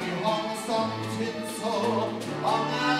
die Häuser Tinzo am Ende.